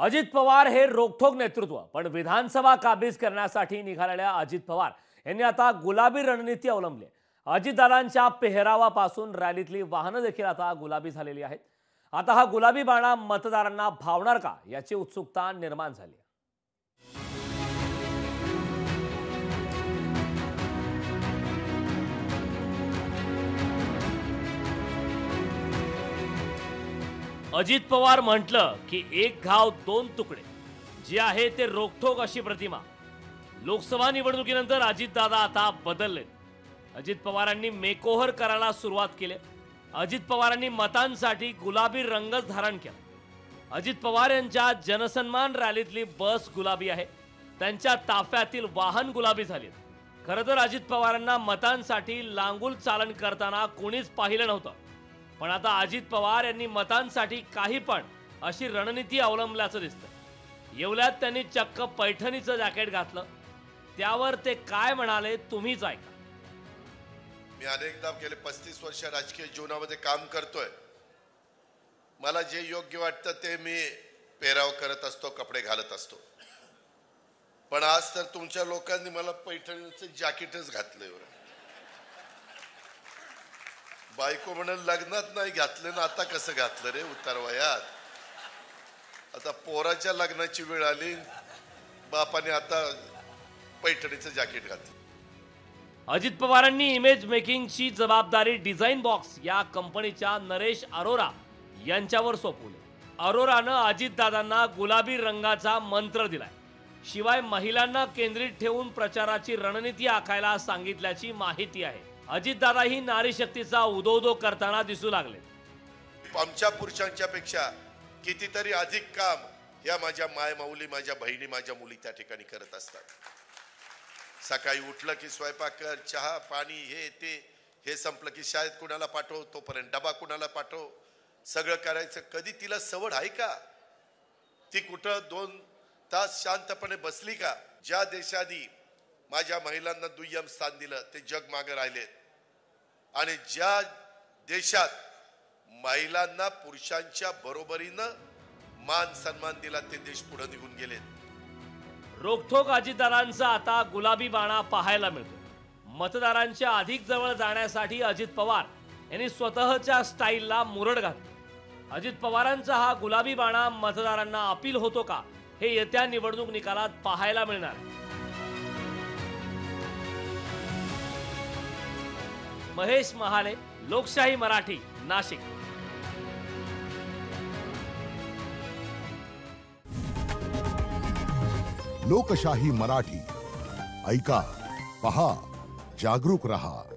अजित पवार हे रोखोक नेतृत्व पण विधानसभा काबीज करण्यासाठी निघालेल्या अजित पवार यांनी आता गुलाबी रणनीती अवलंबली अजितदारांच्या अजितदादांच्या पेहरावापासून रॅलीतली वाहनं देखील आता गुलाबी झालेली आहेत. आता हा गुलाबी बाणा मतदारांना भावणार का याची उत्सुकता निर्माण झाली अजित पवार म्हटलं की एक घाव दोन तुकडे. जे आहे ते रोखोक अशी प्रतिमा. लोकसभा निवडणुकीनंतर अजितदादा आता बदललेत. अजित पवारांनी मेकोहर करायला सुरुवात केली. अजित पवारांनी मतांसाठी गुलाबी रंगच धारण केला. अजित पवार यांच्या जनसन्मान रॅलीतली बस गुलाबी आहे. त्यांच्या ताफ्यातील वाहन गुलाबी झालीत. खरं तर अजित पवारांना मतांसाठी लांगूल चालन करताना कोणीच पाहिलं नव्हतं. पण आता अजित पवार यांनी मतांसाठी काही पण अशी रणनीती अवलंबल्याचं दिसतं येवल्यात त्यांनी चक्क पैठणीचं जॅकेट घातलं. त्यावर ते काय म्हणाले तुम्हीच ऐका. मी अनेकदा गेले पस्तीस वर्ष राजकीय जीवनामध्ये काम करतोय. मला जे योग्य वाटतं ते मी पेराव करत असतो कपडे घालत असतो. पण आज तर तुमच्या लोकांनी मला पैठणीचं जॅकेटच घातलं एवढं. बायको म्हणून लग्नात नाही घातलं ना आता कसं घातलं रे उतारवयात आता पोराच्या लग्नाची वेळ आली बापाने आता पैठणीचं जॅकेट घातलं. अजित पवारांनी इमेज मेकिंगची जबाबदारी डिझाईन बॉक्स या कंपनीच्या नरेश अरोरा यांच्यावर सोपवली. अरोरानं अजितदादांना गुलाबी रंगाचा मंत्र दिलाय. शिवाय महिलांना केंद्रित ठेवून प्रचाराची रणनीती आखायला सांगितल्याची माहिती आहे. अजितदादाही नारी शक्तीचा उदोदो करताना दिसू लागले. आमच्या पुरुषांच्या पेक्षा कितीतरी अधिक काम या माझ्या माय माऊली माझ्या बहिणी माझ्या मुली त्या ठिकाणी करत असतात. सकाळी उठलं की स्वयंपाक कर चहा पाणी हे ते हे संपलं की शाळेत कुणाला पाठव तोपर्यंत डबा कुणाला पाठव. सगळं करायचं. कधी तिला सवड आहे का? ती कुठं दोन तास शांतपणे बसली का? ज्या देशाने माझ्या महिलांना दुय्यम स्थान दिलं ते जग मागे राहिलेत आणि ज्या देशात महिलांना पुरुषांच्या बरोबरीनं मान सन्मान दिला ते देश पुढे निघून गेलेत रोखोक अजितदारांचा आता गुलाबी बाणा पाहायला मिळतो मतदारांच्या अधिक जवळ जाण्यासाठी अजित पवार यांनी स्वतःच्या स्टाईलला मुरड घातली. अजित पवारांचा हा गुलाबी बाणा मतदारांना अपील होतो का? हे येत्या निवडणूक निकालात पाहायला मिळणार. महेश महाले लोकशाही मराठी नाशिक. लोकशाही मराठी. ऐका पहा जागरूक रहा.